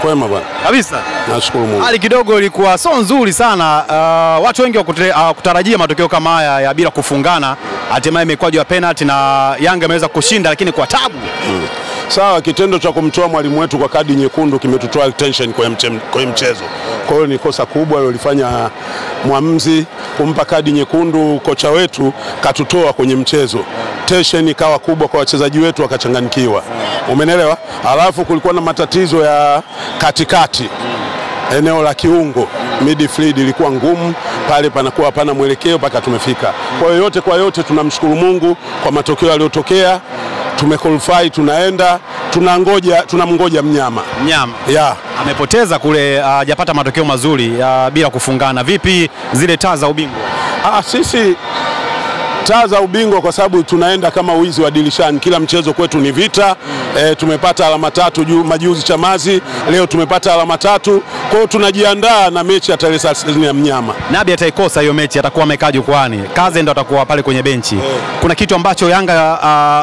Kwema bwana, kabisa. nashukuru Mungu. Hali kidogo ilikuwa so nzuri sana. Uh, watu wengi wakutarajia uh, matokeo kama haya ya bila kufungana, hatimaye mikwaju ya penalty na Yanga imeweza kushinda, lakini kwa tabu Mm. Sawa, kitendo cha kumtoa mwalimu wetu kwa kadi nyekundu kimetutoa tension kwenye mche- kwenye mchezo. Kwa hiyo ni kosa kubwa lilifanya mwamuzi kumpa kadi nyekundu kocha wetu, katutoa kwenye mchezo. Tension ikawa kubwa kwa wachezaji wetu, wakachanganyikiwa. Umenelewa? Alafu kulikuwa na matatizo ya katikati eneo la kiungo midfield ilikuwa ngumu pale, panakuwa hapana mwelekeo mpaka tumefika. Kwa hiyo yote kwa yote, tunamshukuru Mungu kwa matokeo yaliyotokea, tumequalify, tunaenda tunangoja, tunamngoja mnyama mnyama ya amepoteza kule, hajapata uh, matokeo mazuri uh, bila kufungana. Vipi zile taa za ubingwa? Ah, sisi taa za ubingwa kwa sababu tunaenda kama wizi wa dirishani. Kila mchezo kwetu ni vita e, tumepata alama tatu juu majuzi Chamazi, leo tumepata alama tatu. Kwa hiyo tunajiandaa na mechi ya tarehe 30 ya mnyama. Nabi ataikosa hiyo mechi, atakuwa amekaa jukwani, Kaze ndo atakuwa pale kwenye benchi. Kuna kitu ambacho Yanga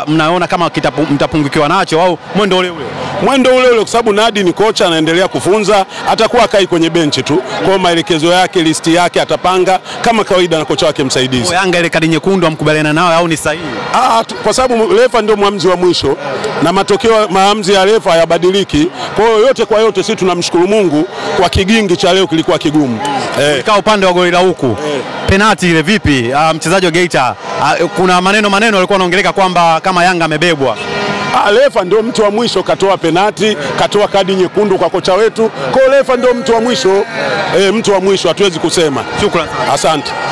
uh, mnaona kama mtapungukiwa nacho au mwendo ule ule? Mwendo ule ule, kwa sababu Nadi ni kocha anaendelea kufunza, atakuwa kai kwenye benchi tu. Kwa maelekezo yake, listi yake atapanga kama kawaida na kocha wake msaidizi. Yanga ile kadi nyekundu amkubaliana nao au ni sahihi? Ah, kwa sababu refa ndio mwamuzi wa mwisho na matokeo maamuzi ya refa hayabadiliki. Kwa hiyo yote kwa yote, sisi tunamshukuru Mungu kwa kigingi cha leo kilikuwa kigumu eh. Kaa upande wa goli la huku penati ile vipi? Uh, mchezaji wa Geita uh, kuna maneno maneno alikuwa anaongeleka kwamba kama Yanga amebebwa. Ah, refa ndio mtu wa mwisho, katoa penati, katoa kadi nyekundu kwa kocha wetu. Kwa Alefa ndio mtu wa mwisho eh, mtu wa mwisho, hatuwezi kusema. Shukrani. Asante.